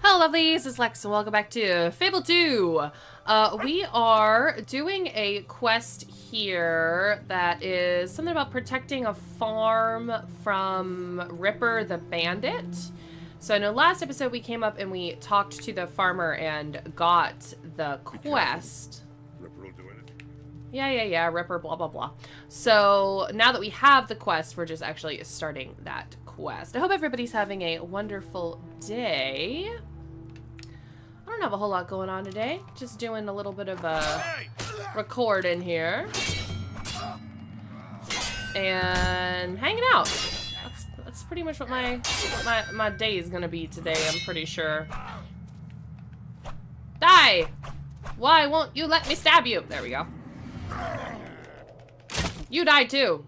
Hello lovelies, it's Lex and welcome back to Fable 2. Uh, we are doing a quest here that is something about protecting a farm from Ripper the Bandit. So in the last episode we came up and we talked to the farmer and got the quest. Ripper will do it. Yeah, yeah, yeah, Ripper, blah, blah, blah. So now that we have the quest, we're just actually starting that quest. I hope everybody's having a wonderful day. I don't have a whole lot going on today. Just doing a little bit of uh, a record in here. And hanging out. That's that's pretty much what my what my, my day is gonna be today, I'm pretty sure. Die! Why won't you let me stab you? There we go. You die too.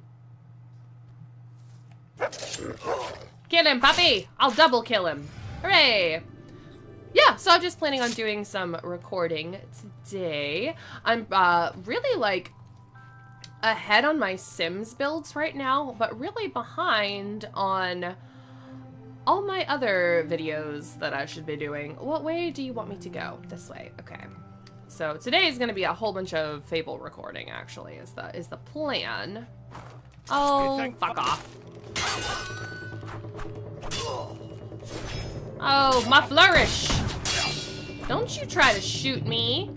Kill him, puppy! I'll double kill him. Hooray! Yeah, so I'm just planning on doing some recording today. I'm uh, really like ahead on my Sims builds right now, but really behind on all my other videos that I should be doing. What way do you want me to go? This way, okay. So today is going to be a whole bunch of Fable recording. Actually, is the is the plan. Oh, fuck off! Oh, my flourish! Don't you try to shoot me!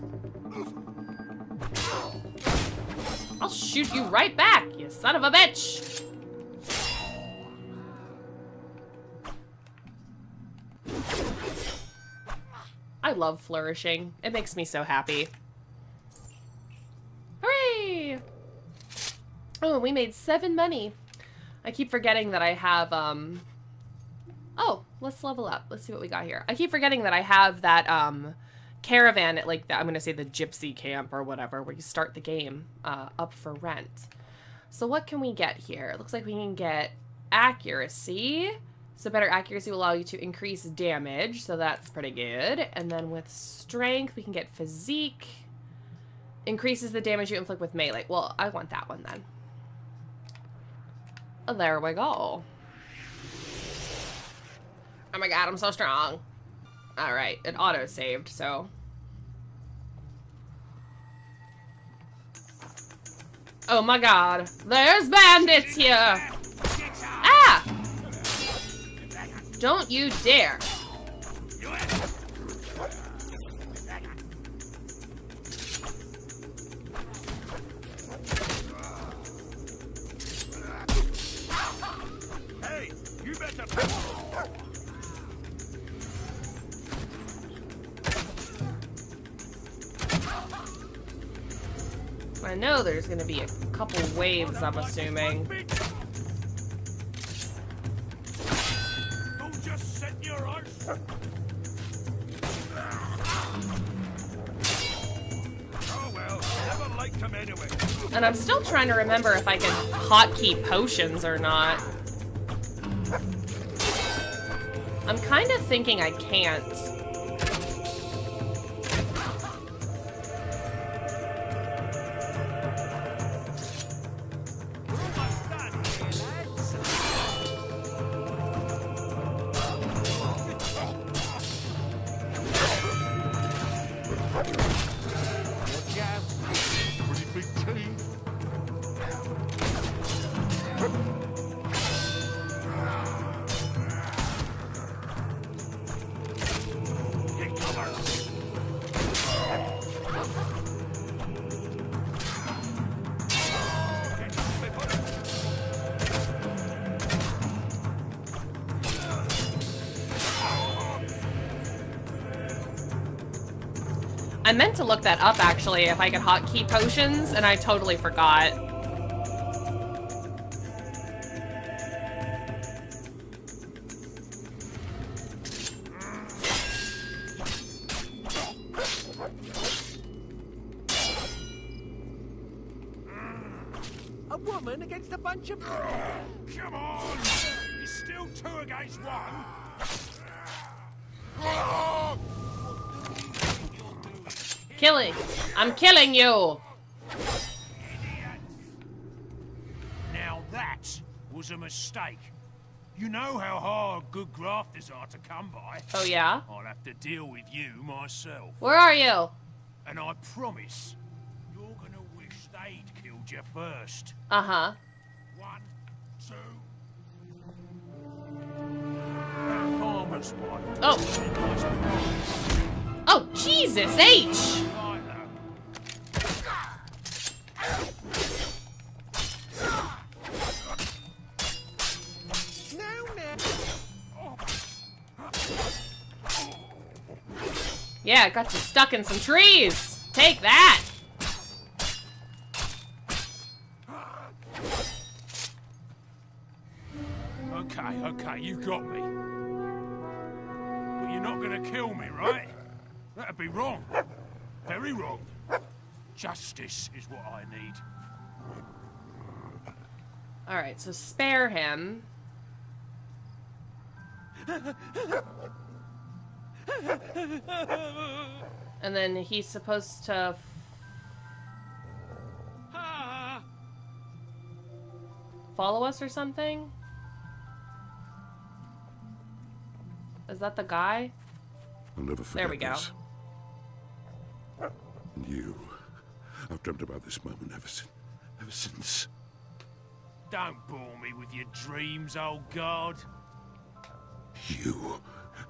I'll shoot you right back, you son of a bitch! I love flourishing. It makes me so happy. Hooray! Oh, we made seven money. I keep forgetting that I have, um... Oh, let's level up. Let's see what we got here. I keep forgetting that I have that, um, caravan at, like, the, I'm gonna say the gypsy camp or whatever, where you start the game, uh, up for rent. So what can we get here? It looks like we can get accuracy. So better accuracy will allow you to increase damage, so that's pretty good. And then with strength, we can get physique. Increases the damage you inflict with melee. Well, I want that one then. Oh, there we go. Oh my god, I'm so strong. Alright, it auto-saved, so... Oh my god, there's bandits here! Ah! Don't you dare. I know there's gonna be a couple waves, I'm assuming. Don't just sit in your arse. Oh well, never liked him anyway. And I'm still trying to remember if I can hotkey potions or not. Kind of thinking I can't. I meant to look that up actually, if I could hotkey potions, and I totally forgot. A woman against a bunch of... Come on! It's still two against one. Killing. I'm killing you. Now that was a mistake. You know how hard good grafters are to come by. Oh, yeah? I'll have to deal with you myself. Where are you? And I promise, you're gonna wish they'd killed you first. Uh-huh. One, two. That farmer's wife. Oh. Oh, Jesus H! Yeah, got you stuck in some trees. Take that. Okay, okay, you got me. Be wrong. Very wrong. Justice is what I need. All right, so spare him. And then he's supposed to follow us or something? Is that the guy? I'll never forget we go. this. And you. I've dreamt about this moment ever since. Ever since. Don't bore me with your dreams, old guard. You.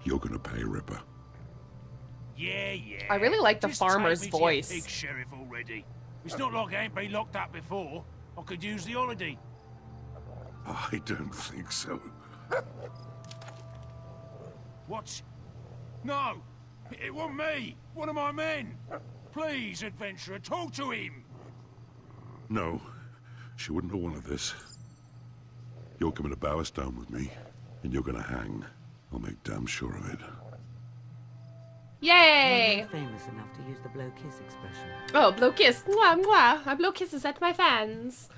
You're gonna pay, Ripper. Yeah, yeah. I really like the Just farmer's take me voice. Big sheriff already. It's not like I ain't been locked up before. I could use the holiday. I don't think so. What? No! It wasn't me! One of my men! Please, adventurer, talk to him! No. She wouldn't know one of this. You're coming to Bowerstone with me, and you're gonna hang. I'll make damn sure of it. Yay! Famous enough to use the blow kiss expression. Oh, blow kiss. Mwah, mwah. I blow kisses at my fans.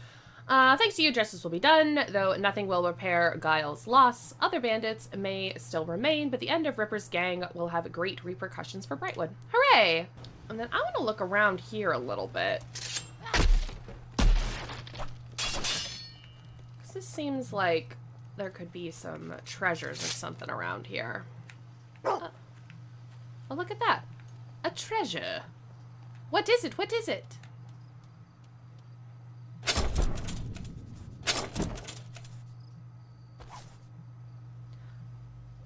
Uh, thanks to you, justice will be done, though nothing will repair Guile's loss. Other bandits may still remain, but the end of Ripper's gang will have great repercussions for Brightwood. Hooray! And then I want to look around here a little bit. Because this seems like there could be some treasures or something around here. Uh, oh, look at that. A treasure. What is it? What is it?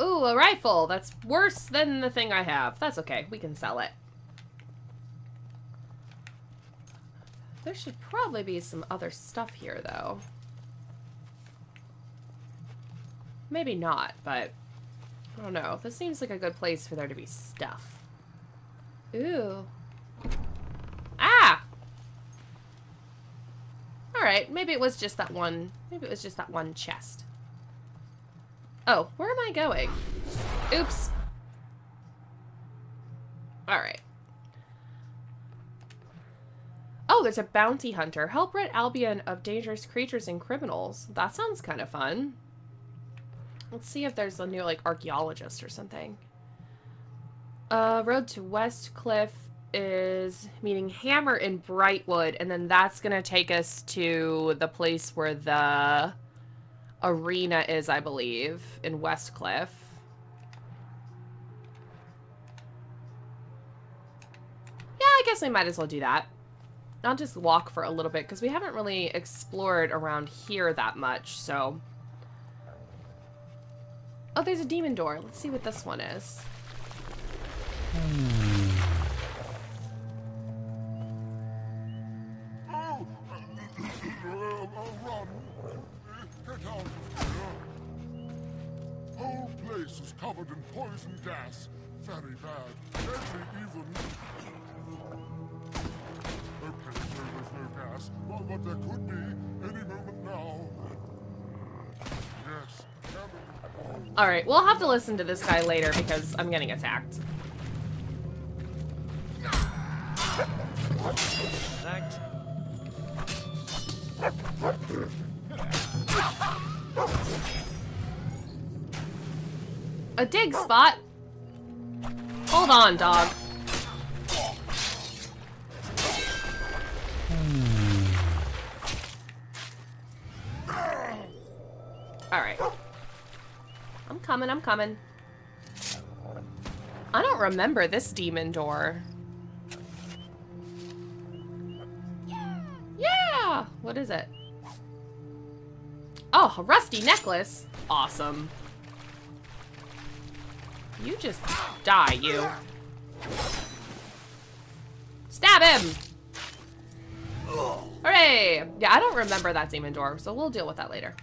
Ooh, a rifle. That's worse than the thing I have. That's okay. We can sell it. There should probably be some other stuff here, though. Maybe not, but I don't know. This seems like a good place for there to be stuff. Ooh. Ah! Alright, maybe it was just that one. Maybe it was just that one chest. Oh, where am I going? Oops. Alright. Oh, there's a bounty hunter. Help rid Albion of dangerous creatures and criminals. That sounds kind of fun. Let's see if there's a new, like, archaeologist or something. Uh, road to Westcliff is meeting Hammer in Brightwood, and then that's gonna take us to the place where the arena is, I believe, in Westcliff. Yeah, I guess we might as well do that. Not just walk for a little bit, because we haven't really explored around here that much, so... Oh, there's a demon door. Let's see what this one is. Whole place is covered in poison gas. Very bad. Deadly even. Okay, so there's no gas, but, but there could be any moment now. Yes. Alright, we'll have to listen to this guy later because I'm getting attacked. Attacked. A dig spot? Hold on, dog. Coming, I'm coming. I don't remember this demon door. Yeah! Yeah! What is it? Oh, a rusty necklace. Awesome. You just die, you. Stab him! Hooray! Yeah, I don't remember that demon door, so we'll deal with that later.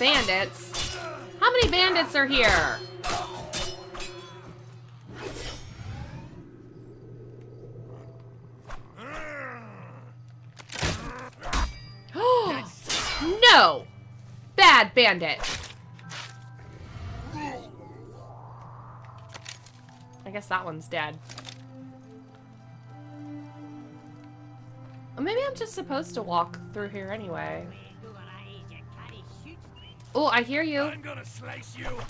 Bandits. How many bandits are here? no! Bad bandit. I guess that one's dead. Maybe I'm just supposed to walk through here anyway. Oh, I hear you. I'm gonna slice you. you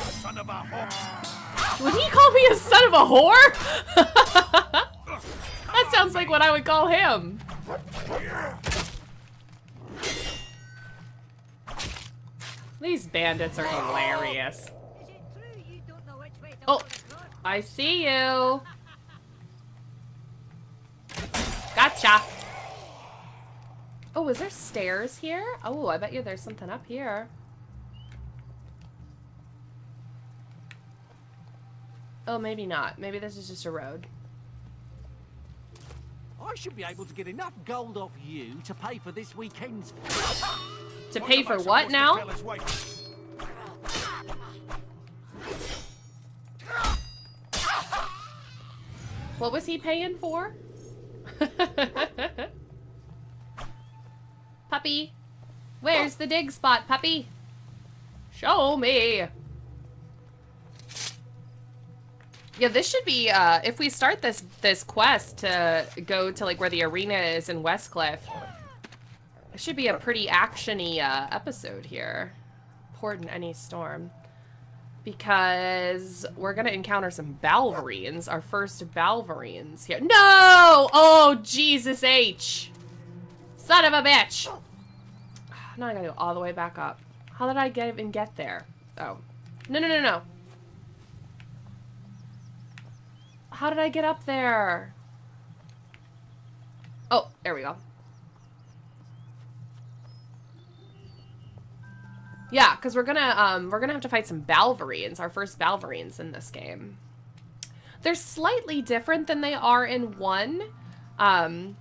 Son of a whore. Would he call me a son of a whore? that sounds like what I would call him. These bandits are hilarious. Oh, I see you. Gotcha. Oh, is there stairs here? Oh, I bet you there's something up here. Oh, maybe not. Maybe this is just a road. I should be able to get enough gold off you to pay for this weekend's. To pay for what now? What was he paying for? puppy. Where's the dig spot, puppy? Show me. Yeah, this should be, uh, if we start this, this quest to go to, like, where the arena is in Westcliff, it should be a pretty actiony, uh, episode here. Port in any storm. Because we're gonna encounter some Balverines, our first Balverines here. No! Oh, Jesus H! Son of a bitch! Now I gotta go all the way back up. How did I get even get there? Oh. No, no, no, no. How did I get up there? Oh, there we go. Yeah, because we're gonna um we're gonna have to fight some Balverines, our first Balverines in this game. They're slightly different than they are in one. Um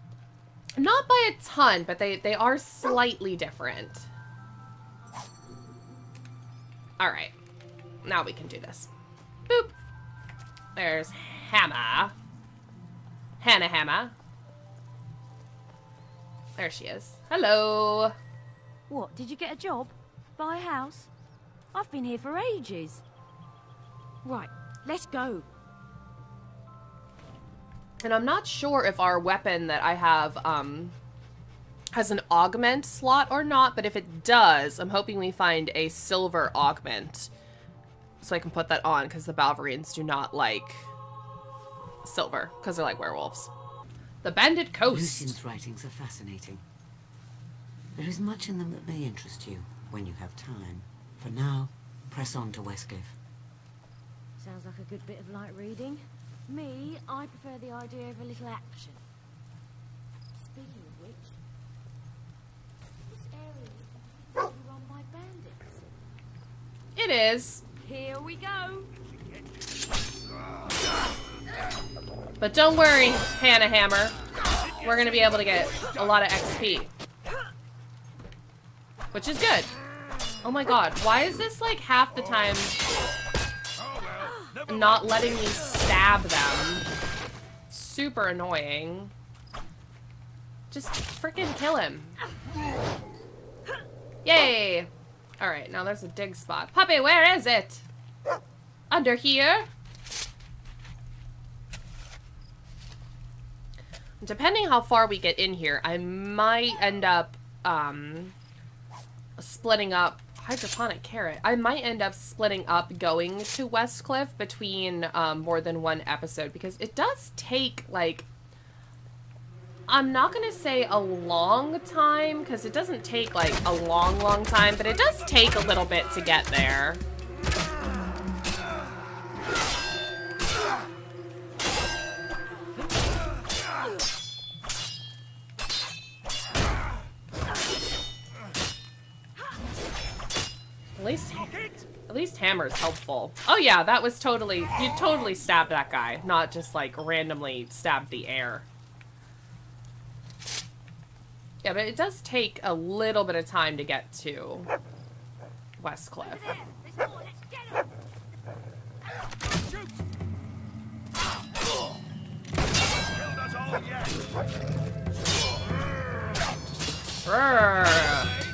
not by a ton, but they, they are slightly different. Alright. Now we can do this. Boop. There's Hammer. Hannah Hammer. There she is. Hello. What, did you get a job? Buy a house? I've been here for ages. Right, let's go. And I'm not sure if our weapon that I have um, has an augment slot or not, but if it does, I'm hoping we find a silver augment so I can put that on because the Balverines do not like silver because they're like werewolves. The Bandit Coast. Lucien's writings are fascinating. There is much in them that may interest you when you have time. For now, press on to Westcliff. Sounds like a good bit of light reading. Me, I prefer the idea of a little action. Speaking of which, this area is run by bandits. It is. Here we go. But don't worry, Hannah Hammer. We're going to be able to get a lot of XP. Which is good. Oh my god, why is this like half the time oh, not letting me stab them? Super annoying. Just freaking kill him. Yay! Alright, now there's a dig spot. Puppy, where is it? Under here? Depending how far we get in here, I might end up, um, splitting up hydroponic carrot. I might end up splitting up going to Westcliff between um, more than one episode because it does take like I'm not going to say a long time, because it doesn't take, like, a long, long time, but it does take a little bit to get there. Hammer's helpful. Oh yeah, that was totally, you totally stabbed that guy, not just like randomly stabbed the air. Yeah, but it does take a little bit of time to get to Westcliff. Over there.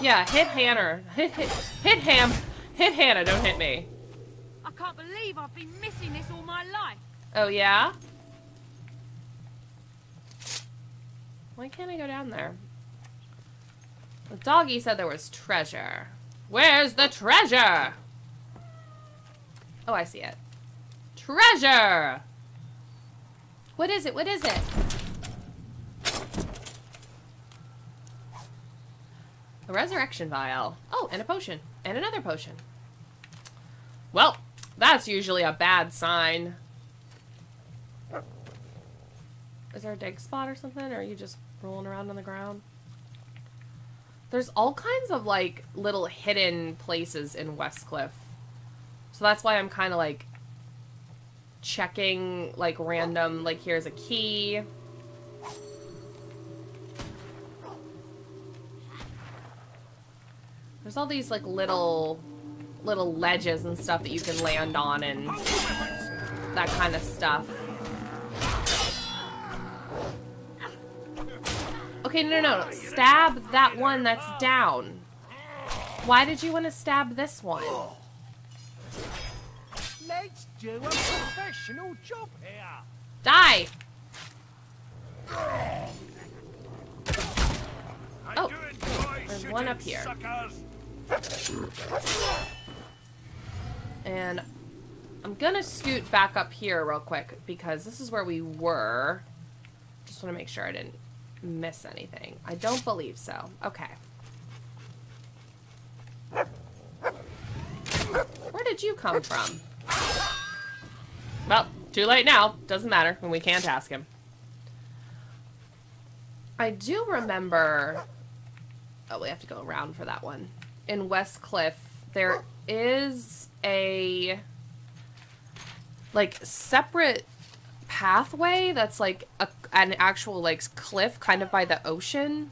Yeah, hit Hannah. Hit, hit, hit Ham. Hit Hannah, don't hit me. I can't believe I've been missing this all my life. Oh, yeah? Why can't I go down there? The doggy said there was treasure. Where's the treasure? Oh, I see it. Treasure! What is it? What is it? A resurrection vial. Oh, and a potion. And another potion. Well, that's usually a bad sign. Is there a dig spot or something? Or are you just rolling around on the ground? There's all kinds of, like, little hidden places in Westcliff. So that's why I'm kind of, like, checking, like, random, like, here's a key. There's all these, like, little, little ledges and stuff that you can land on and that kind of stuff. Okay, no, no, no. Stab that one that's down. Why did you want to stab this one? Let's do a professional job here. Die! Oh, there's one up here. Suckers. And I'm gonna scoot back up here real quick because this is where we were. Just want to make sure I didn't miss anything. I don't believe so. Okay. Where did you come from? Well, too late now. Doesn't matter, and we can't ask him. I do remember... Oh, we have to go around for that one. In Westcliff, there is a... Like, separate pathway that's like a, an actual like cliff kind of by the ocean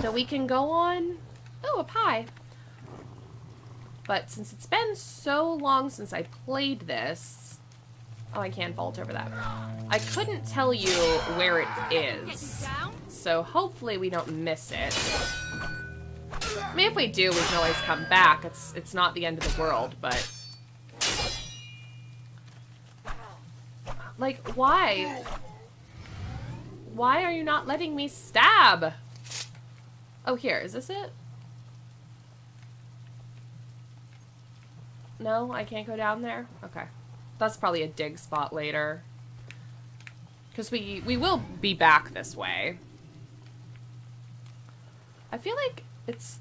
that we can go on. Oh, a pie. But since it's been so long since I played this, oh, I can't vault over that. I couldn't tell you where it is. So hopefully we don't miss it. I mean, if we do, we can always come back. It's it's not the end of the world, but like, why? Why are you not letting me stab? Oh, here is this it? No, I can't go down there. Okay, that's probably a dig spot later. Because we, we will be back this way. I feel like it's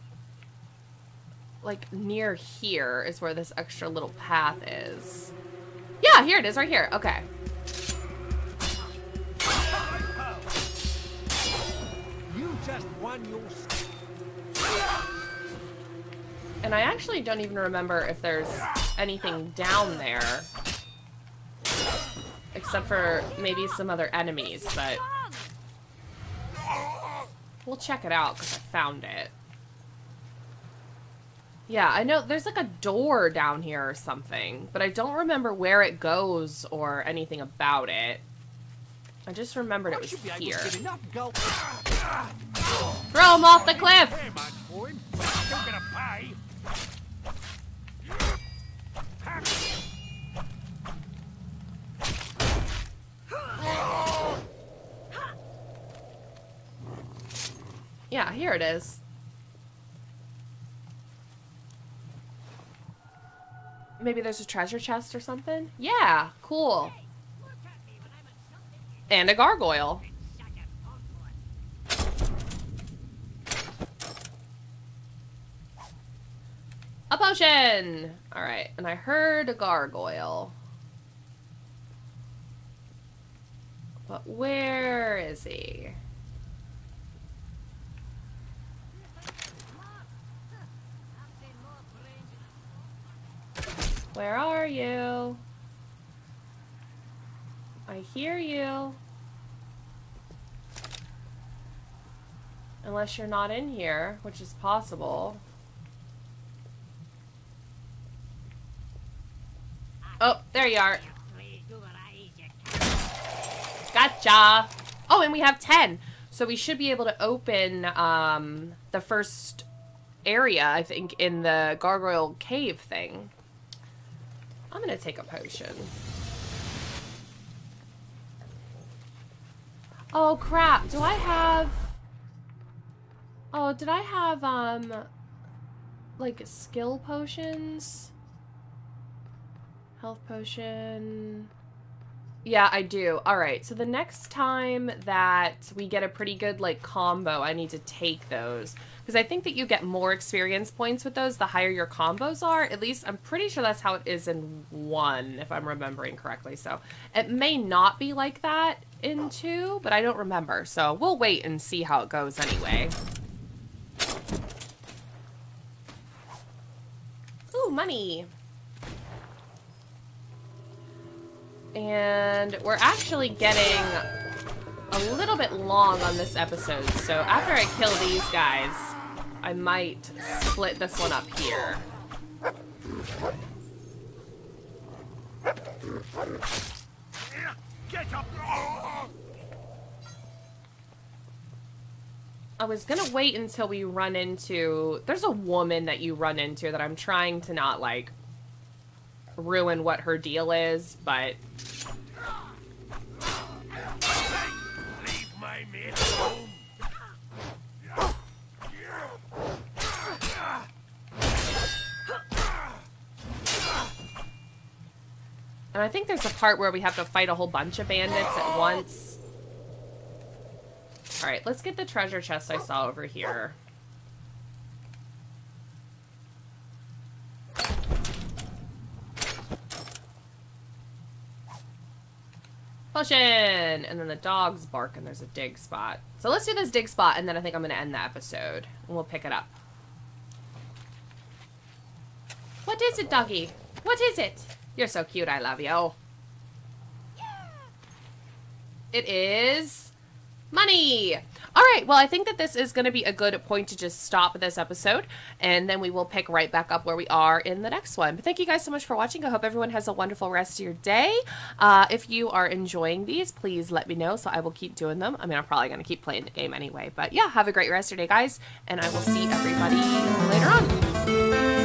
like near here is where this extra little path is. Yeah, here it is, right here. Okay. You just won your. And I actually don't even remember if there's anything down there. Except for maybe some other enemies, but we'll check it out because I found it. Yeah, I know there's like a door down here or something, but I don't remember where it goes or anything about it. I just remembered it was should be able here. Throw him off the cliff! Very much for him. Still gonna pay. Yeah, here it is. Maybe there's a treasure chest or something? Yeah, cool. And a gargoyle. A potion! Alright, and I heard a gargoyle. But where is he? Where are you? I hear you. Unless you're not in here, which is possible. Oh, there you are. Gotcha. Oh, and we have 10. So we should be able to open um, the first area, I think, in the Gargoyle Cave thing. I'm going to take a potion. Oh, crap. Do I have... Oh, did I have, um... Like, skill potions? Health potion... Yeah, I do. All right. So the next time that we get a pretty good like combo, I need to take those because I think that you get more experience points with those the higher your combos are. At least I'm pretty sure that's how it is in 1 if I'm remembering correctly. So it may not be like that in 2, but I don't remember. So we'll wait and see how it goes anyway. Ooh, money. And we're actually getting a little bit long on this episode. So after I kill these guys, I might split this one up here. I was gonna wait until we run into... There's a woman that you run into that I'm trying to not, like, ruin what her deal is, but Leave my men alone! And I think there's a part where we have to fight a whole bunch of bandits at once. Alright, let's get the treasure chest I saw over here. Potion! And then the dogs bark and there's a dig spot. So let's do this dig spot and then I think I'm going to end the episode. And we'll pick it up. What is it, doggy? What is it? You're so cute, I love you. It is money. All right, well, I think that this is going to be a good point to just stop this episode, and then we will pick right back up where we are in the next one. But thank you guys so much for watching. I hope everyone has a wonderful rest of your day. Uh, if you are enjoying these, please let me know so I will keep doing them. I mean, I'm probably going to keep playing the game anyway. But yeah, have a great rest of your day, guys, and I will see everybody later on.